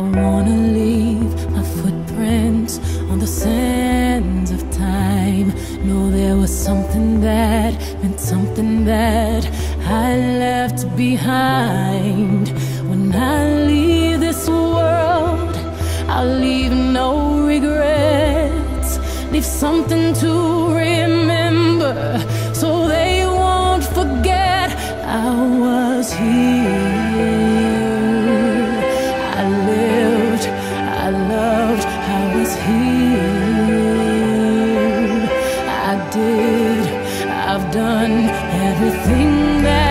wanna leave my footprints on the sands of time. Know there was something that meant something that I left behind. When I leave this world, I'll leave no regrets. Leave something to remember so they healed. I did, I've done everything that.